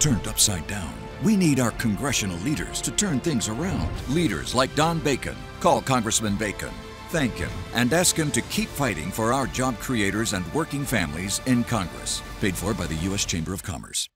turned upside down. We need our congressional leaders to turn things around. Leaders like Don Bacon. Call Congressman Bacon. Thank him and ask him to keep fighting for our job creators and working families in Congress. Paid for by the U.S. Chamber of Commerce.